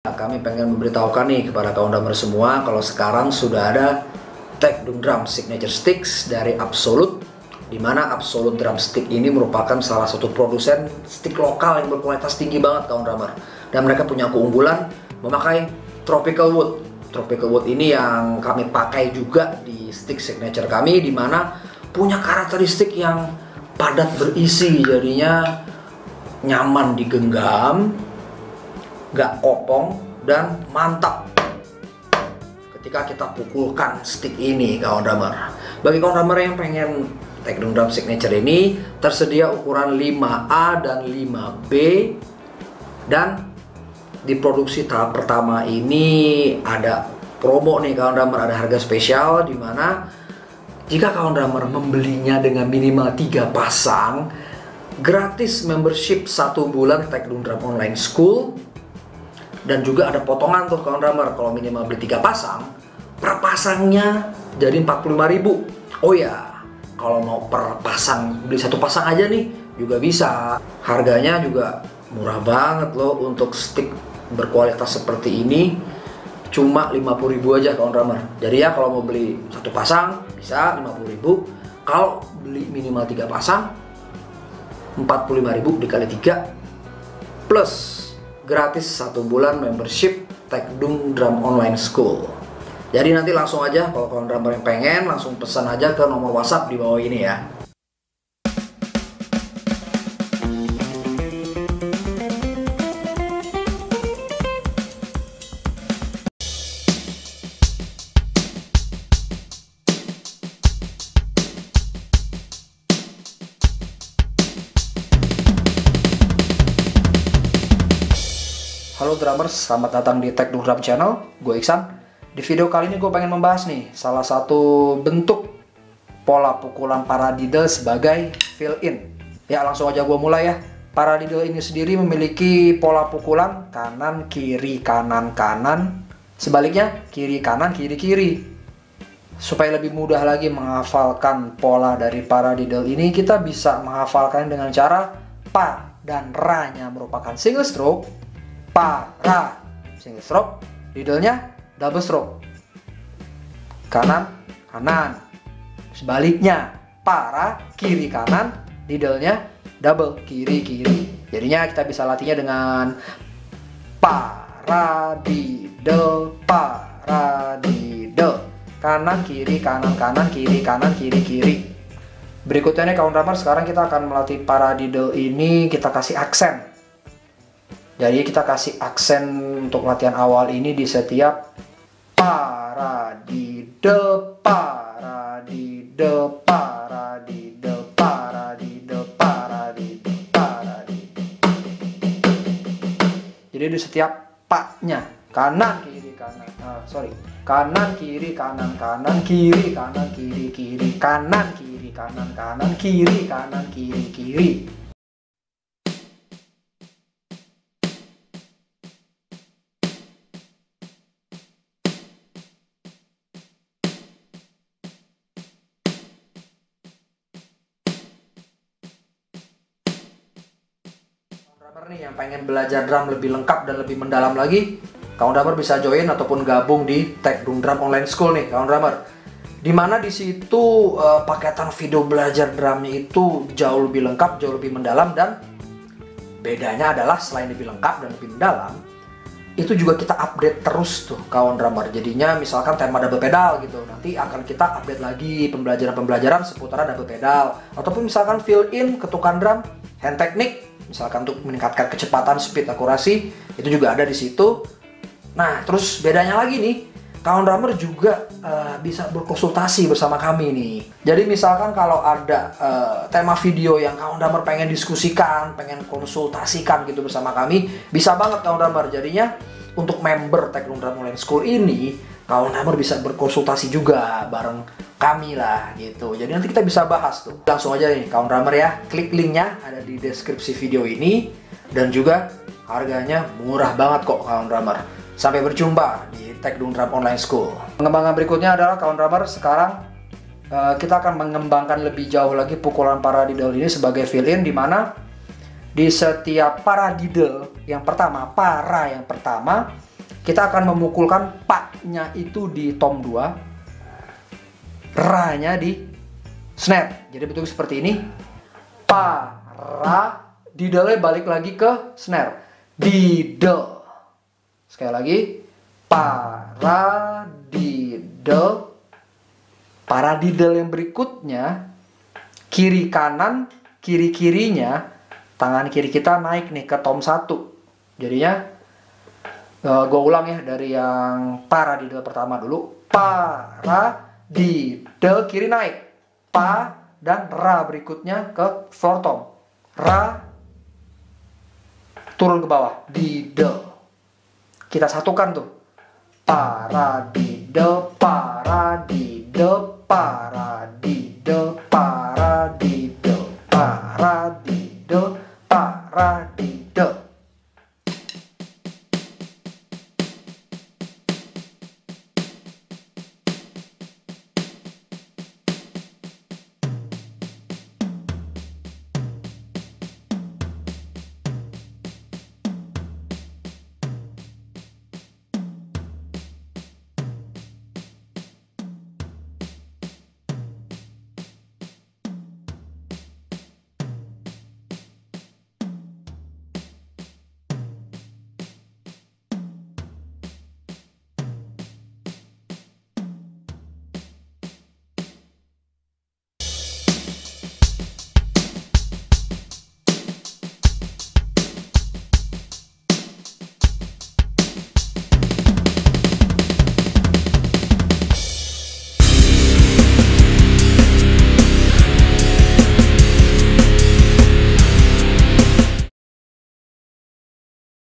Kami pengen memberitahukan nih kepada kawan drummer semua kalau sekarang sudah ada Tech Doom Drum Signature Sticks dari Absolute di mana Absolute Drum Stick ini merupakan salah satu produsen stick lokal yang berkualitas tinggi banget kawan drummer dan mereka punya keunggulan memakai tropical wood. Tropical wood ini yang kami pakai juga di stick signature kami di mana punya karakteristik yang padat berisi jadinya nyaman digenggam nggak kopong dan mantap. Ketika kita pukulkan stick ini kawan drummer. Bagi kawan drummer yang pengen Tekdung Drum Signature ini tersedia ukuran 5A dan 5B dan diproduksi tahap pertama ini ada promo nih kawan drummer. Ada harga spesial di mana jika kawan drummer membelinya dengan minimal 3 pasang gratis membership satu bulan Tekdung Drum Online School dan juga ada potongan tuh kawan drummer. Kalau minimal beli tiga pasang per pasangnya jadi 45.000 oh ya kalau mau per pasang beli satu pasang aja nih juga bisa. Harganya juga murah banget loh untuk stick berkualitas seperti ini. Cuma 50.000 aja kawan drummer. Jadi ya kalau mau beli satu pasang bisa 50.000 kalau beli minimal tiga pasang 45.000 dikali 3 plus gratis satu bulan membership Tekdung Drum Online School. Jadi nanti langsung aja kalau kalian drummer yang pengen langsung pesan aja ke nomor WhatsApp di bawah ini ya. Halo drummers, selamat datang di Tech Drum Channel. Gue Iksan. Di video kali ini gue pengen membahas nih salah satu bentuk pola pukulan paradiddle sebagai fill in. Ya langsung aja gue mulai ya. Paradiddle ini sendiri memiliki pola pukulan kanan kiri kanan kanan. Sebaliknya kiri kanan kiri kiri. Supaya lebih mudah lagi menghafalkan pola dari paradiddle ini, kita bisa menghafalkan dengan cara pa dan ra-nya merupakan single stroke para. Single stroke diddle-nya double stroke. Kanan kanan. Sebaliknya para kiri kanan. Diddle-nya double kiri kiri. Jadinya kita bisa latihnya dengan para diddle para diddle kanan kiri kanan kanan kiri kanan kiri kiri. Berikutnya nih kawan drummer sekarang kita akan melatih para diddle ini. Kita kasih aksen jadi kita kasih aksen untuk latihan awal ini di setiap paradiddle, paradiddle, paradiddle, paradiddle, paradiddle, paradiddle. Jadi di setiap paknya kanan kiri kanan, uh, sorry kanan kiri kanan kanan kiri kanan kiri kiri kanan kiri kanan kanan kiri kanan kiri kiri. Yang pengen belajar drum lebih lengkap dan lebih mendalam lagi, kawan drummer bisa join ataupun gabung di Tech Doom Drum Online School nih, kawan drummer. Di mana di situ uh, paketan video belajar drumnya itu jauh lebih lengkap, jauh lebih mendalam dan bedanya adalah selain lebih lengkap dan lebih mendalam, itu juga kita update terus tuh kawan drummer. Jadinya misalkan tema double pedal gitu, nanti akan kita update lagi pembelajaran-pembelajaran seputar double pedal ataupun misalkan fill in ketukan drum, hand technique misalkan untuk meningkatkan kecepatan, speed, akurasi itu juga ada di situ. Nah, terus bedanya lagi nih, kawan drummer juga uh, bisa berkonsultasi bersama kami nih. Jadi misalkan kalau ada uh, tema video yang kawan drummer pengen diskusikan, pengen konsultasikan gitu bersama kami, bisa banget kawan drummer. Jadinya untuk member Teknologi Drum Online School ini, kawan drummer bisa berkonsultasi juga bareng kami lah gitu. Jadi nanti kita bisa bahas tuh. Langsung aja nih kawan drummer ya, klik linknya ada di deskripsi video ini dan juga harganya murah banget kok kawan drummer. Sampai berjumpa di Tech Drum Online School. Pengembangan berikutnya adalah kawan drummer sekarang uh, kita akan mengembangkan lebih jauh lagi pukulan paradiddle ini sebagai fill-in di mana di setiap paradiddle yang pertama, para yang pertama kita akan memukulkan pa-nya itu di tom 2 ra-nya di snare jadi bentuk seperti ini. Pa ra diddle balik lagi ke snare diddle sekali lagi. Para diddle paradiddle yang berikutnya kiri kanan kiri kirinya tangan kiri kita naik nih ke tom 1 jadinya eh, gue ulang ya dari yang para diddle pertama dulu. Para di del kiri naik. Pa dan ra berikutnya ke floor ra turun ke bawah. Di del. Kita satukan tuh. Para di del. Para di del. Para di del. Para di del. Para di del. Para di